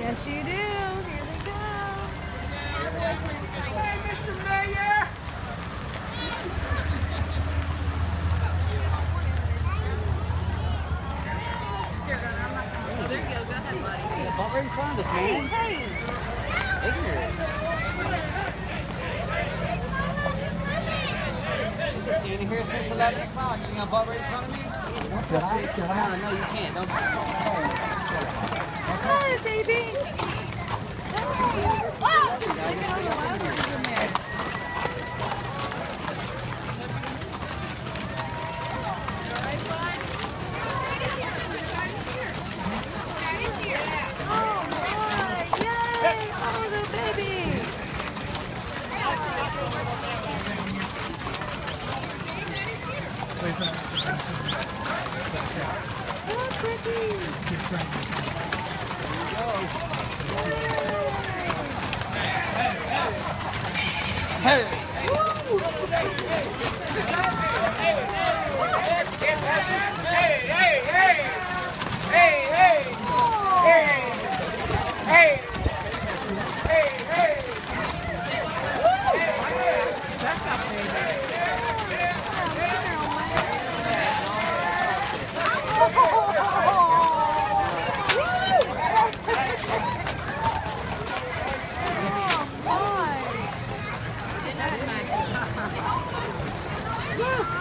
Yes, you do. Here go. Hey, Mr. Mayor! About right in front of us, man. Hey, here since 11 o'clock. You gonna butt right in front of me? I, can No, no, you can't. Don't. Hey! Yeah.